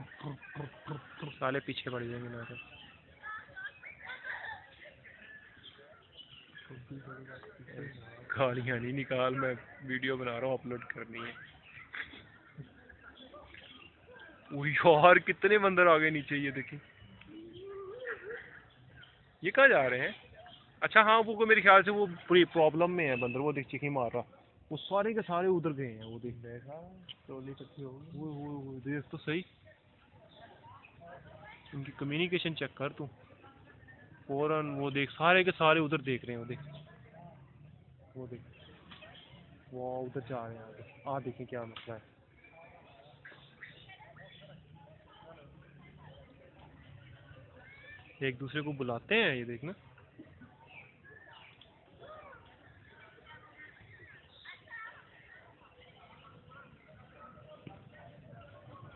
साले पीछे पड़ जाएँगे ना तो। गालियाँ नहीं निकाल मैं वीडियो बना रहा हूँ अपलोड करनी है। यार कितने बंदर आ गए नीचे ये देखिए ये कहाँ जा रहे हैं? अच्छा हाँ वो को मेरे ख्याल से वो पूरी प्रॉब्लम में है बंदर वो देख चिकी मार रहा। वो सारे के सारे उधर गए हैं वो देख। देखा ट्रॉली इकट्ठी हो गई वो वो देख तो सही। उनकी कम्युनिकेशन चेक कर तू। फ़ौरन वो देख, सारे के सारे उधर देख रहे हैं, वो देख। वो देख। वो उधर जा रहे हैं आ देखें क्या मसला है। एक दूसरे को बुलाते हैं, ये देखना।